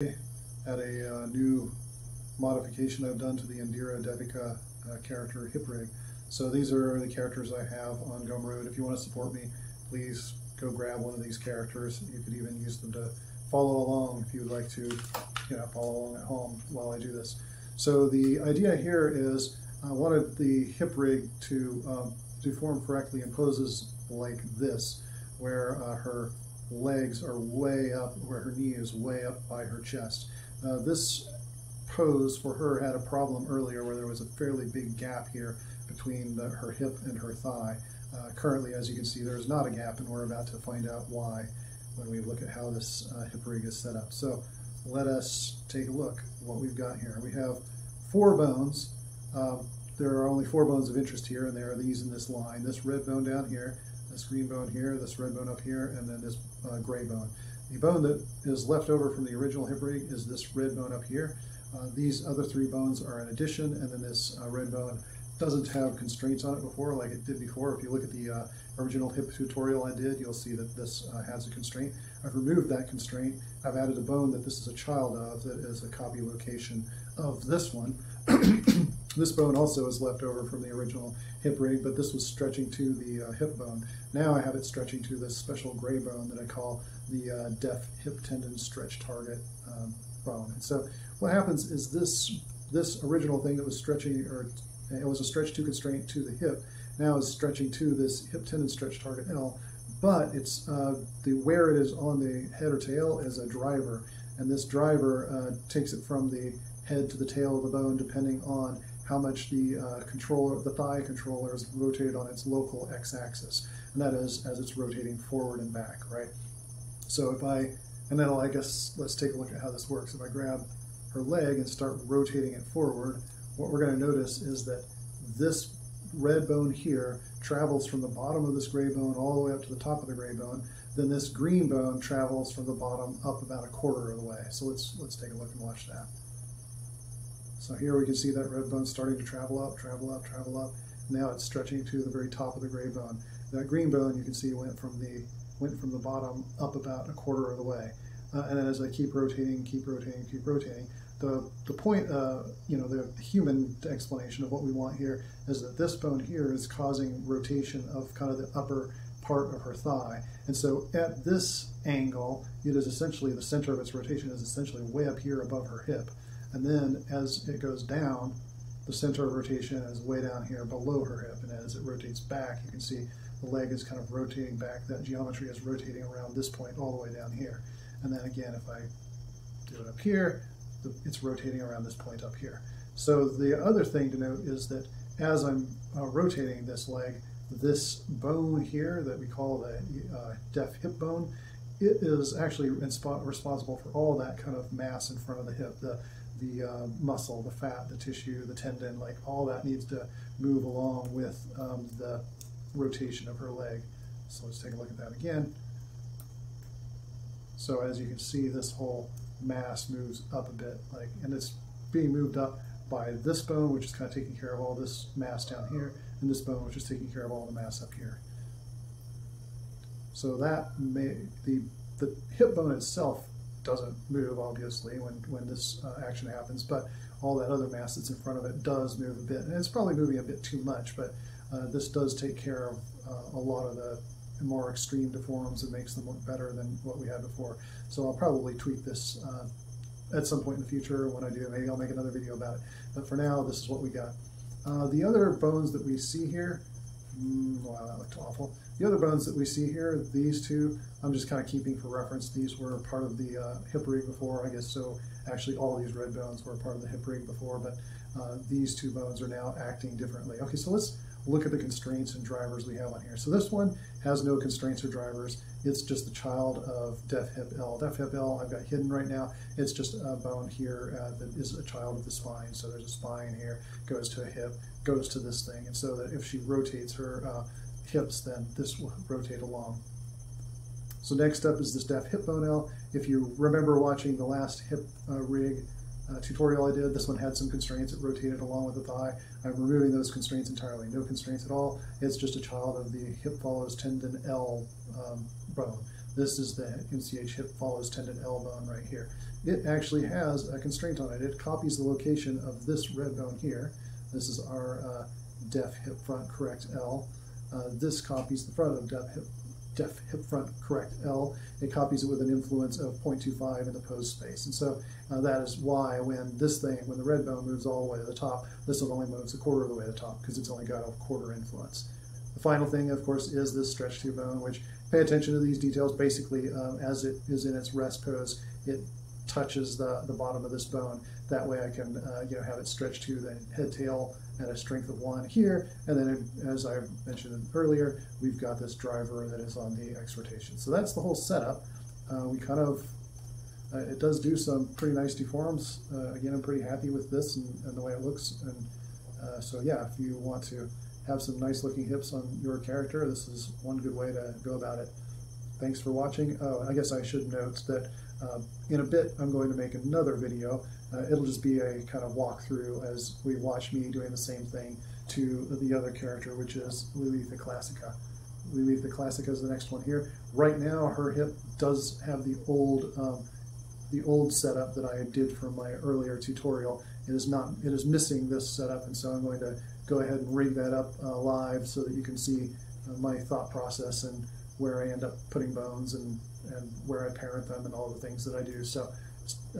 at a uh, new modification I've done to the Endeara Devika uh, character hip rig. So these are the characters I have on Gumroad. If you want to support me, please go grab one of these characters. You could even use them to follow along if you would like to you know, follow along at home while I do this. So the idea here is I wanted the hip rig to, um, to form correctly and poses like this, where uh, her legs are way up, where her knee is way up by her chest. Uh, this pose for her had a problem earlier where there was a fairly big gap here between the, her hip and her thigh. Uh, currently, as you can see, there's not a gap, and we're about to find out why when we look at how this uh, hip rig is set up. So let us take a look what we've got here. We have four bones. Um, there are only four bones of interest here, and there are these in this line. This red bone down here, this green bone here, this red bone up here, and then this uh, gray bone. The bone that is left over from the original hip rig is this red bone up here. Uh, these other three bones are an addition, and then this uh, red bone doesn't have constraints on it before like it did before. If you look at the uh, original hip tutorial I did, you'll see that this uh, has a constraint. I've removed that constraint. I've added a bone that this is a child of that is a copy location of this one. this bone also is left over from the original hip rig, but this was stretching to the uh, hip bone. Now I have it stretching to this special gray bone that I call the uh, def hip tendon stretch target um, bone. And so what happens is this this original thing that was stretching or it was a stretch to constraint to the hip, now is stretching to this hip tendon stretch target L, but it's uh, the where it is on the head or tail is a driver, and this driver uh, takes it from the head to the tail of the bone depending on how much the uh, controller, the thigh controller is rotated on its local x-axis, and that is as it's rotating forward and back, right? So if I, and then I guess let's take a look at how this works. If I grab her leg and start rotating it forward, what we're going to notice is that this red bone here travels from the bottom of this gray bone all the way up to the top of the gray bone. Then this green bone travels from the bottom up about a quarter of the way. So let's let's take a look and watch that. So here we can see that red bone starting to travel up, travel up, travel up. Now it's stretching to the very top of the gray bone. That green bone you can see went from the went from the bottom up about a quarter of the way. Uh, and then as I keep rotating, keep rotating, keep rotating, the, the point, uh, you know, the human explanation of what we want here is that this bone here is causing rotation of kind of the upper part of her thigh. And so at this angle, it is essentially the center of its rotation is essentially way up here above her hip. And then as it goes down, the center of rotation is way down here below her hip. And as it rotates back, you can see the leg is kind of rotating back. That geometry is rotating around this point all the way down here. And then again, if I do it up here, it's rotating around this point up here. So the other thing to note is that as I'm uh, rotating this leg, this bone here that we call the uh, def hip bone, it is actually responsible for all that kind of mass in front of the hip, the, the uh, muscle, the fat, the tissue, the tendon, like all that needs to move along with um, the rotation of her leg. So let's take a look at that again. So as you can see, this whole mass moves up a bit, like, and it's being moved up by this bone, which is kind of taking care of all this mass down here, and this bone, which is taking care of all the mass up here. So that may, the, the hip bone itself doesn't move, obviously, when, when this uh, action happens, but all that other mass that's in front of it does move a bit. And it's probably moving a bit too much, but uh, this does take care of uh, a lot of the more extreme deforms and makes them look better than what we had before. So I'll probably tweak this uh, at some point in the future when I do. Maybe I'll make another video about it. But for now, this is what we got. Uh, the other bones that we see here, mm, wow, that looked awful. The other bones that we see here, these two, I'm just kind of keeping for reference. These were part of the uh, hip rig before, I guess. So actually, all these red bones were part of the hip rig before, but uh, these two bones are now acting differently. Okay, so let's look at the constraints and drivers we have on here. So this one has no constraints or drivers. It's just the child of def hip L. Def hip L I've got hidden right now. It's just a bone here uh, that is a child of the spine. So there's a spine here, goes to a hip, goes to this thing. And so that if she rotates her uh, hips, then this will rotate along. So next up is this def hip bone L. If you remember watching the last hip uh, rig uh, tutorial I did, this one had some constraints. It rotated along with the thigh. I'm removing those constraints entirely. No constraints at all. It's just a child of the hip follows tendon L um, bone. This is the MCH hip follows tendon L bone right here. it actually has a constraint on it. It copies the location of this red bone here. This is our uh, def hip front correct L. Uh, this copies the front of def hip, def hip front correct L. It copies it with an influence of 0.25 in the pose space. And so uh, that is why when this thing, when the red bone moves all the way to the top, this one only moves a quarter of the way to the top because it's only got a quarter influence. The final thing, of course, is this stretch to bone, which pay attention to these details. Basically, um, as it is in its rest pose, it touches the, the bottom of this bone. That way I can uh, you know have it stretch to the head tail at a strength of one here. And then as I mentioned earlier, we've got this driver that is on the X rotation. So that's the whole setup. Uh, we kind of, uh, it does do some pretty nice deforms. Uh, again, I'm pretty happy with this and, and the way it looks. And uh, so yeah, if you want to have some nice looking hips on your character, this is one good way to go about it. Thanks for watching. Oh, I guess I should note that uh, in a bit, I'm going to make another video. Uh, it'll just be a kind of walkthrough as we watch me doing the same thing to the other character, which is Lilith the Classica. Lilith the Classica is the next one here. Right now, her hip does have the old um, the old setup that I did for my earlier tutorial. It is not. It is missing this setup, and so I'm going to go ahead and rig that up uh, live so that you can see uh, my thought process and where I end up putting bones and, and where I parent them and all the things that I do. So,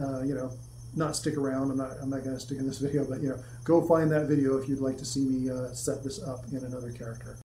uh, you know, not stick around. I'm not, I'm not going to stick in this video, but, you know, go find that video if you'd like to see me uh, set this up in another character.